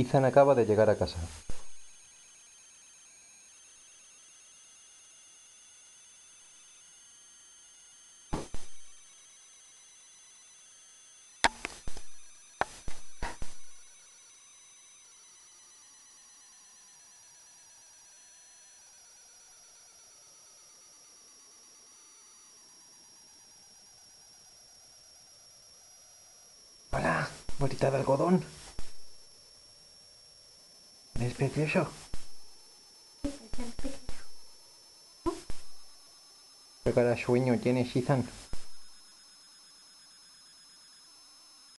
Ethan acaba de llegar a casa. Hola, bolita de algodón. ¿Es precioso? ¿Qué cara sueño tienes, Ethan?